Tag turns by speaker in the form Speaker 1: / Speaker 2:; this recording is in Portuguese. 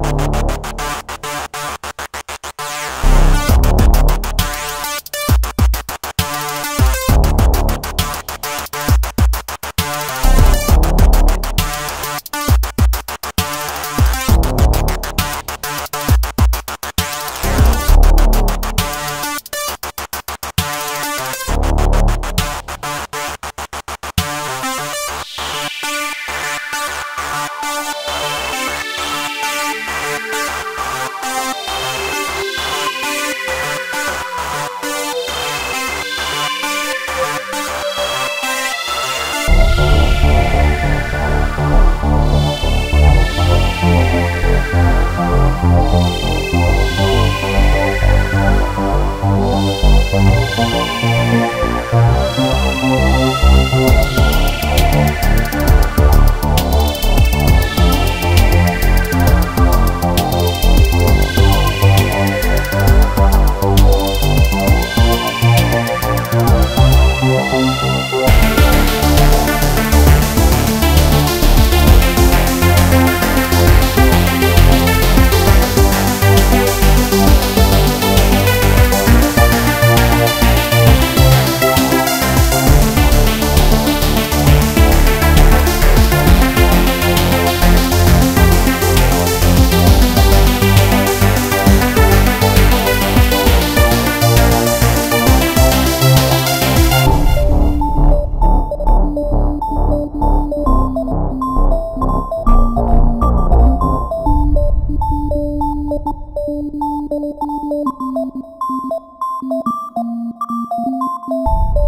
Speaker 1: Thank you. Música